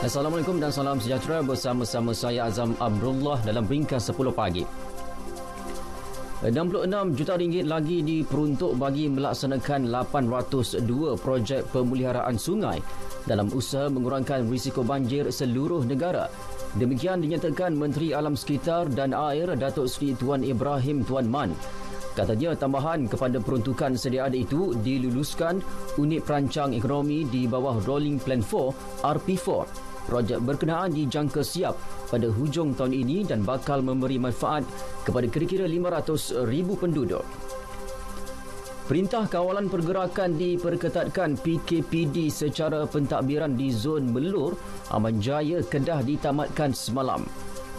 Assalamualaikum dan salam sejahtera bersama-sama saya Azam Abdullah dalam ringkas 10 pagi. 66 juta ringgit lagi diperuntuk bagi melaksanakan 802 projek pemeliharaan sungai dalam usaha mengurangkan risiko banjir seluruh negara. Demikian dinyatakan Menteri Alam Sekitar dan Air Datuk Seri Tuan Ibrahim Tuan Man. Katanya tambahan kepada peruntukan sedia ada itu diluluskan unit perancang ekonomi di bawah Rolling Plan 4 RP4 projek berkenaan dijangka siap pada hujung tahun ini dan bakal memberi manfaat kepada kira-kira 500 ribu penduduk. Perintah kawalan pergerakan diperketatkan PKPD secara pentadbiran di zon Melur, Aman Jaya, Kedah ditamatkan semalam.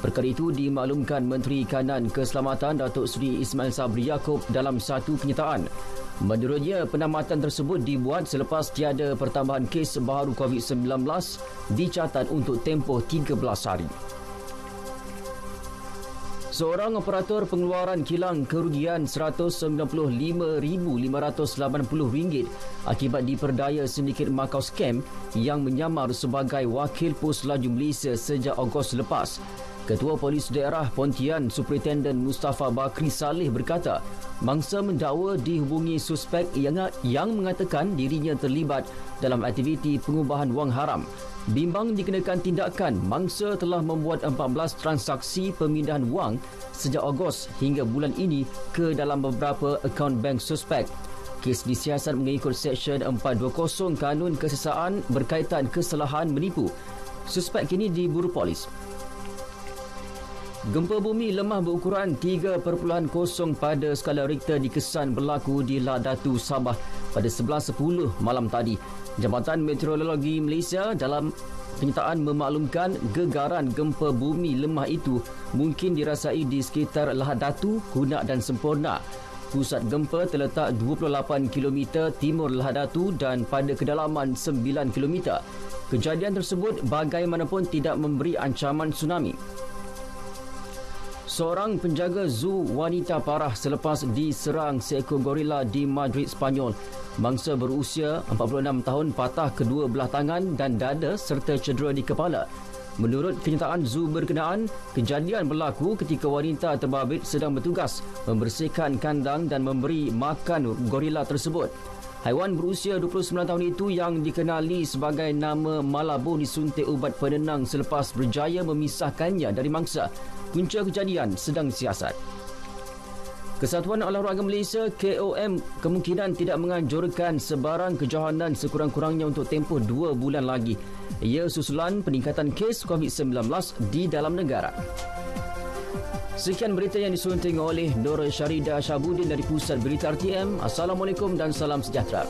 Perkara itu dimaklumkan Menteri Kanan Keselamatan Datuk Seri Ismail Sabri Yaakob dalam satu kenyataan. Menurutnya, penamatan tersebut dibuat selepas tiada pertambahan kes baru COVID-19 dicatat untuk tempoh 13 hari. Seorang operator pengeluaran kilang kerugian RM195,580 akibat diperdaya sindiket Macau Scam yang menyamar sebagai wakil pos laju Malaysia sejak Ogos lepas. Ketua Polis Daerah Pontian Superintendent Mustafa Bakri Saleh berkata, mangsa mendakwa dihubungi suspek yang, yang mengatakan dirinya terlibat dalam aktiviti pengubahan wang haram. Bimbang dikenakan tindakan, mangsa telah membuat 14 transaksi pemindahan wang sejak Ogos hingga bulan ini ke dalam beberapa akaun bank suspek. Kes disiasat mengikut Seksyen 420 Kanun Kesesaan berkaitan kesalahan menipu. Suspek kini diburu polis. Gempa bumi lemah berukuran 3.0 pada skala Richter dikesan berlaku di Ladatu Sabah pada 11.10 malam tadi. Jabatan Meteorologi Malaysia dalam penyataan memaklumkan gegaran gempa bumi lemah itu mungkin dirasai di sekitar Lahad Datu, Kunak dan Sempurna. Pusat gempa terletak 28 km timur Lahad Datu dan pada kedalaman 9 km. Kejadian tersebut bagaimanapun tidak memberi ancaman tsunami. Seorang penjaga zoo wanita parah selepas diserang seekor gorila di Madrid, Spanyol. Mangsa berusia 46 tahun patah kedua belah tangan dan dada serta cedera di kepala. Menurut kenyataan zoo berkenaan, kejadian berlaku ketika wanita terbabit sedang bertugas membersihkan kandang dan memberi makan gorila tersebut. Haiwan berusia 29 tahun itu yang dikenali sebagai nama Malabo disuntik ubat penenang selepas berjaya memisahkannya dari mangsa punca kejadian sedang siasat. Kesatuan Olahraga Malaysia KOM kemungkinan tidak menganjurkan sebarang kejohanan sekurang-kurangnya untuk tempoh dua bulan lagi. Ia susulan peningkatan kes COVID-19 di dalam negara. Sekian berita yang disunting oleh Nur Syarida Syabudin dari Pusat Berita RTM. Assalamualaikum dan salam sejahtera.